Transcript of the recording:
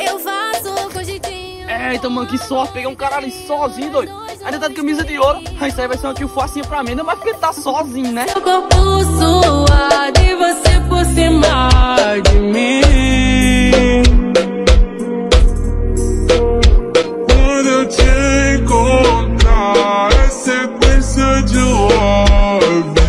Eu faço É, então, mano, que sorte. Peguei um cara ali sozinho, doido. Ainda tá de camisa de ouro. Ah, isso aí vai ser uma kill facinha pra mim. Ainda mais porque tá sozinho, né? Seu corpo suado e você por cima de mim. Quando eu te encontrar, é sequência de love.